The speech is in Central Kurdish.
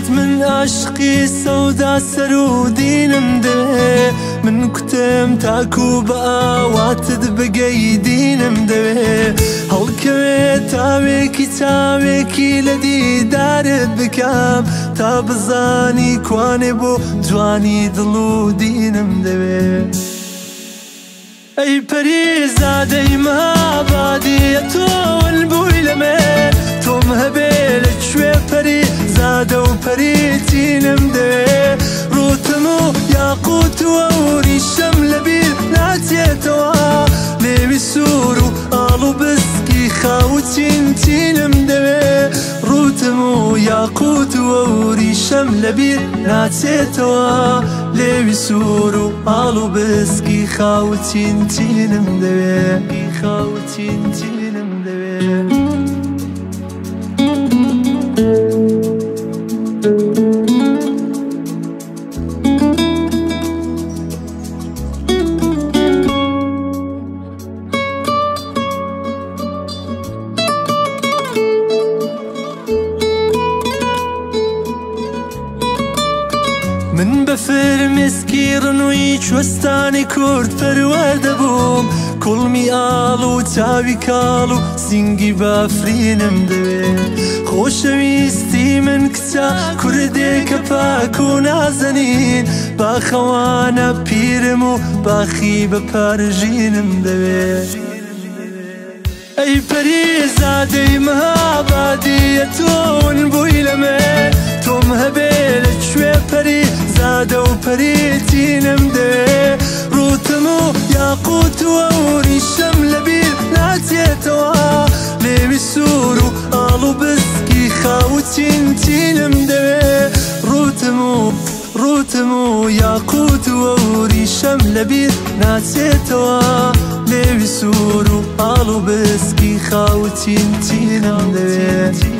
دلت من عشقی سەودا سەر و دینم دێ من کوتم تاکو بە ئاواتت بگەی دینم دەوێ هەڵکەوێ تاوێکی چاوێکی لە دیدارت بکەم تا بزانی کوانێ بۆ جوانی دڵ و دینم دەوێ ئەی پەری زادەی مابادیە تۆ بێتینم دێ ڕوتم و یاقوتوە وریشەم لەبیر ناچێتەوە لێوی سوور و ئاڵ و بستکی خاوچینتینم دەوێ ڕوتم و یاقوتوە وریشەم لەبیر ناچێتەوە لێوی سوور و ئاڵ و بستکی خاوچینتینم دەوێ خاوچینتینم دەوێ. من بە فرمسکی ڕنووی کوێستانی کورد پەروەدەبووم کوڵمی ئاڵ و چاوی کاڵ و سنگی بافرینم دەوێت خۆشەویستی من کچە کوردێکە پاک و نازەنین باخەوانە پیرم و باخی بە پارژینم دەوێت. ئەی پەریزادەی مەهابادیە تۆن بووی لە من تۆم هەبێ لە کوێ پەری و بسکی خاوتین تینم دەوێ ڕوتم و ڕوتم و یاقوت وە وریشەم لەبیر ناچێتەوە لێوی سوور و پاڵ و بسکی خاوتین تینم دەوێت.